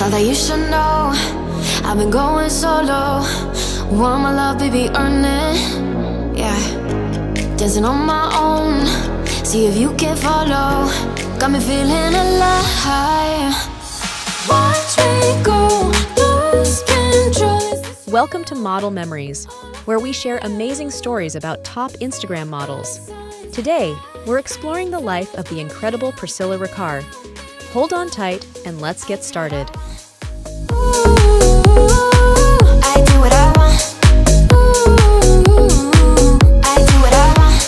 Thought that you should know. I've been going solo. Want my love, baby, earn it. Yeah. Dancing on my own. See if you can follow. Got me feeling alive. Watch me go. Welcome to Model Memories, where we share amazing stories about top Instagram models. Today, we're exploring the life of the incredible Priscilla Ricart. Hold on tight and let's get started. I do what I want. I do what I want.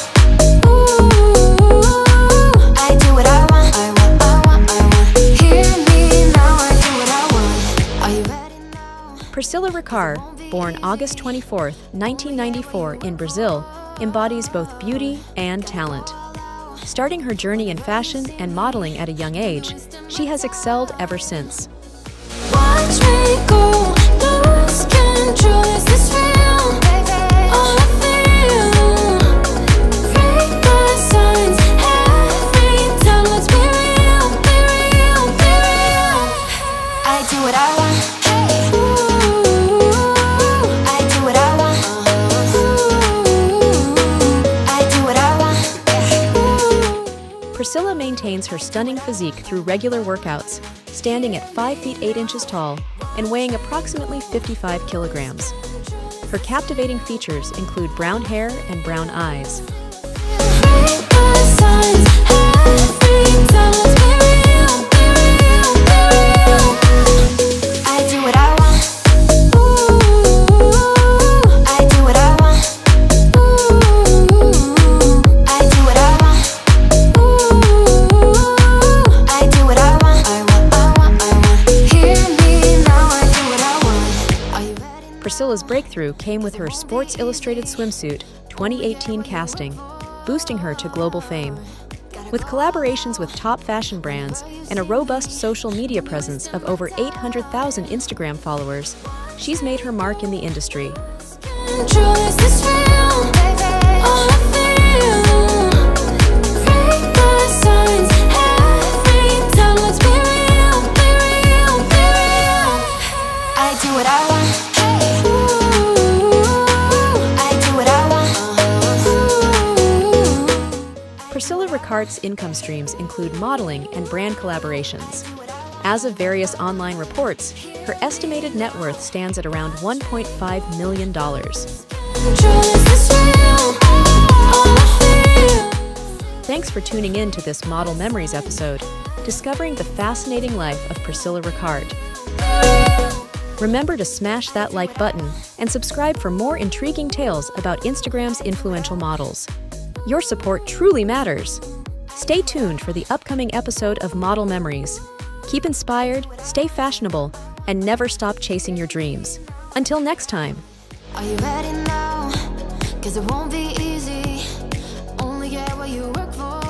I do what I want. I want, I want, I want. Hear me now. I do what I want. Are you ready now? Priscilla Ricart, born August 24, 1994, in Brazil, embodies both beauty and talent. Starting her journey in fashion and modeling at a young age, she has excelled ever since. Priscilla maintains her stunning physique through regular workouts, standing at 5 feet 8 inches tall and weighing approximately 55 kilograms. Her captivating features include brown hair and brown eyes. Priscilla's breakthrough came with her Sports Illustrated swimsuit 2018 casting, boosting her to global fame. With collaborations with top fashion brands and a robust social media presence of over 800,000 Instagram followers, she's made her mark in the industry. Priscilla Ricart's income streams include modeling and brand collaborations. As of various online reports, her estimated net worth stands at around $1.5 million. Thanks for tuning in to this Model Memories episode, discovering the fascinating life of Priscilla Ricart. Remember to smash that like button and subscribe for more intriguing tales about Instagram's influential models. Your support truly matters. Stay tuned for the upcoming episode of Model Memories. Keep inspired, stay fashionable, and never stop chasing your dreams. Until next time. Are you ready now? Cause it won't be easy. Only get what you work for.